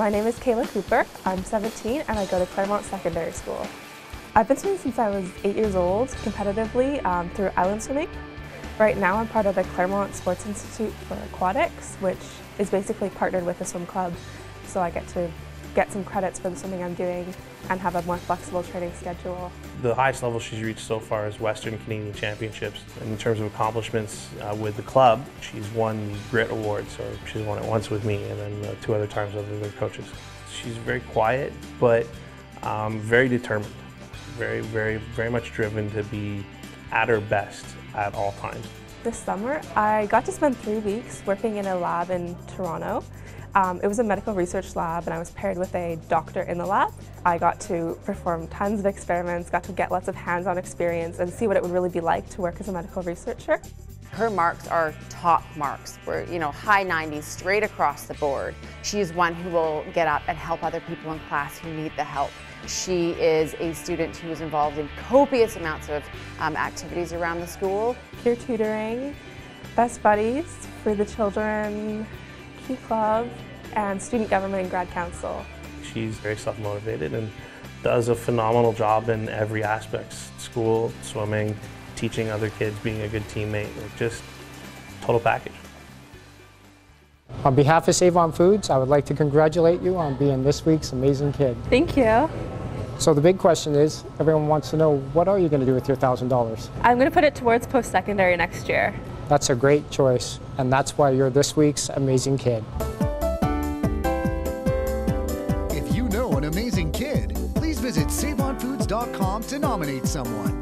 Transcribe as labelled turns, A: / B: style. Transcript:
A: My name is Kayla Cooper. I'm 17 and I go to Claremont Secondary School. I've been swimming since I was eight years old competitively um, through island swimming. Right now I'm part of the Claremont Sports Institute for Aquatics, which is basically partnered with the swim club. So I get to get some credits for the swimming I'm doing and have a more flexible training schedule.
B: The highest level she's reached so far is Western Canadian Championships. In terms of accomplishments uh, with the club, she's won the Grit Awards, so she's won it once with me and then uh, two other times with other coaches. She's very quiet, but um, very determined, very, very, very much driven to be at her best at all times.
A: This summer, I got to spend three weeks working in a lab in Toronto. Um, it was a medical research lab and I was paired with a doctor in the lab. I got to perform tons of experiments, got to get lots of hands-on experience and see what it would really be like to work as a medical researcher.
C: Her marks are top marks. We're, you know, high 90s straight across the board. She's one who will get up and help other people in class who need the help. She is a student who is involved in copious amounts of um, activities around the school.
A: Peer tutoring, best buddies for the children, key club, and student government and grad council.
B: She's very self-motivated and does a phenomenal job in every aspect, school, swimming, teaching other kids, being a good teammate, like just total package.
D: On behalf of Save On Foods, I would like to congratulate you on being this week's Amazing Kid.
A: Thank you.
D: So the big question is, everyone wants to know, what are you going to do with your $1,000?
A: I'm going to put it towards post-secondary next year.
D: That's a great choice, and that's why you're this week's Amazing Kid.
E: If you know an amazing kid, please visit SaveOnFoods.com to nominate someone.